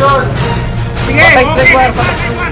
Sure. Sige! Okay, okay.